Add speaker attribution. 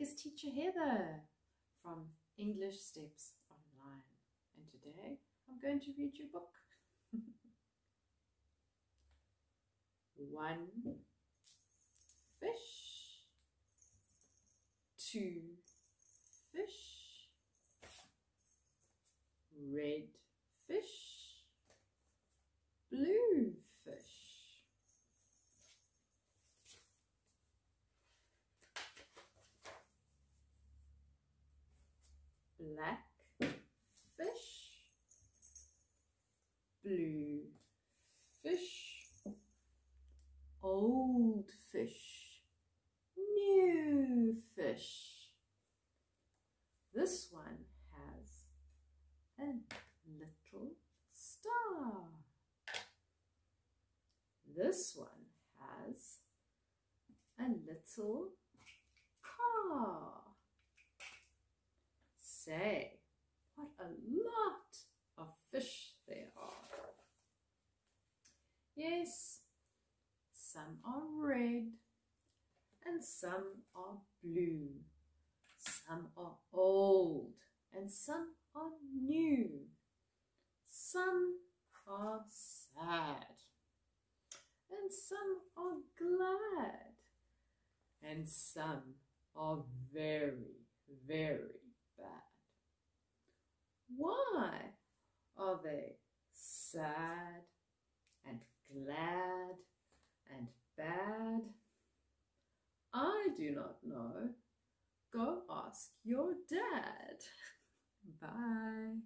Speaker 1: is Teacher Heather from English Steps Online. And today I'm going to read your book. One fish, two fish, red fish, blue fish. Black fish, blue fish, old fish, new fish. This one has a little star. This one has a little Yes, some are red and some are blue. Some are old and some are new. Some are sad and some are glad and some are very, very bad. Why are they sad glad and bad? I do not know. Go ask your dad. Bye.